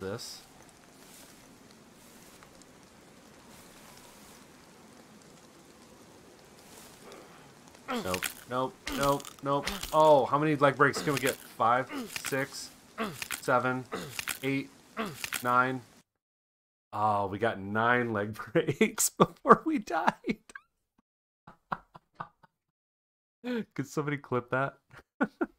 this. Nope, nope, nope, nope. Oh, how many leg breaks can we get? Five, six, seven, eight, nine. Oh, we got nine leg breaks before we died. Could somebody clip that?